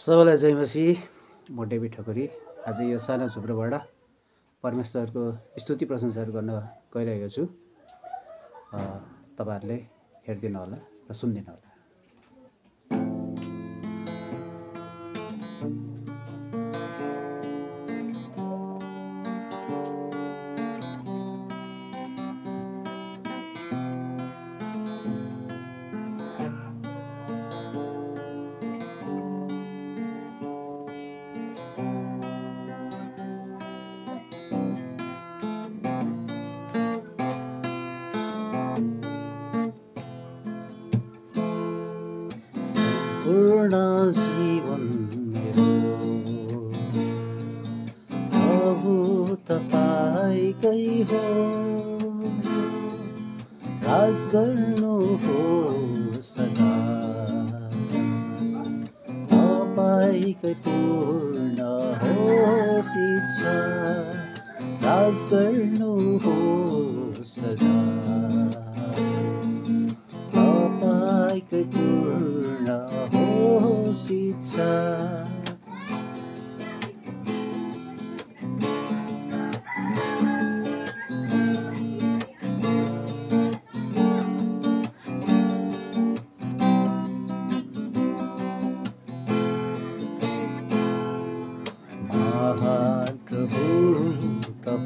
सबैलाई जय मसी म डेबी ठकुरी। आज यो सानो झुप्रोबाट परमेश्वरको स्तुति प्रशंसाहरू गर्न गइरहेको छु। तपाईँहरूले हेरिदिनु होला र सुनिदिनु होला। सम्पूर्ण जीवन मेरो प्रभु तपाईँकै हो। राज हो सदा तपाईँकै पूर्ण होस् इच्छा राज हो सदा तपाईँकै पूर्ण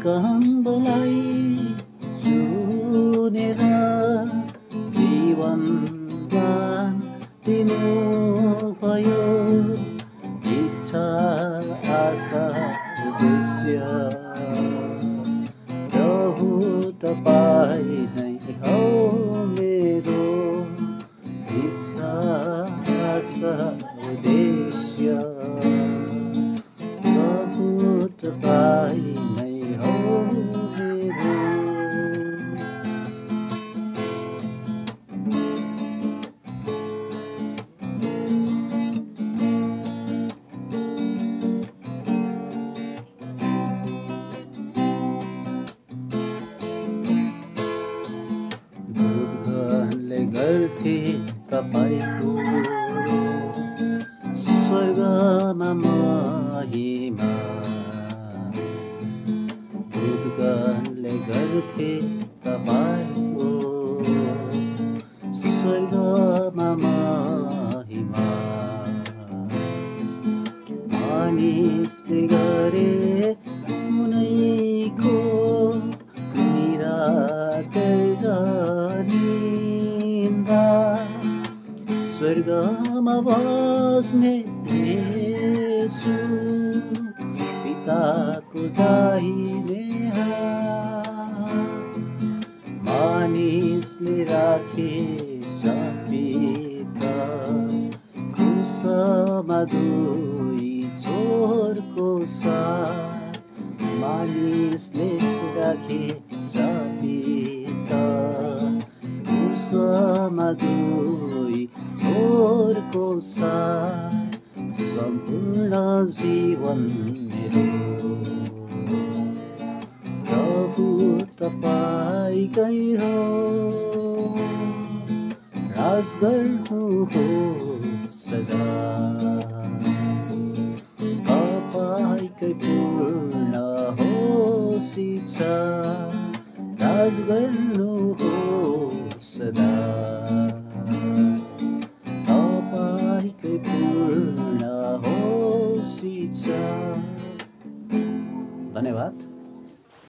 निकम्बलाई चुनेर जीवन दान दिनुभयो इच्छा आशा उद्देश्य प्रभु तपाईँ नै हौ मेरो। इच्छा आशा उद्देश्य गर्थे तपाईँको स्वर्गमा महिमा। दुर्गले गर्थे तपाईँको। स्वर्गमा महिमा। मानिसले गरे स्वर्गमा बस्ने येशू पिताको दाहिने मानिसले राखे सपिता खुसमा दुई छोरको साथ मानिसले राखे सपिता खुसमा दुई साथ सम्पूर्ण जीवन मेरो। प्रभु तपाईँकै हो? राज गर्नु हो सदा। तपाईँकै पूर्ण होस् इच्छा राज गर्नु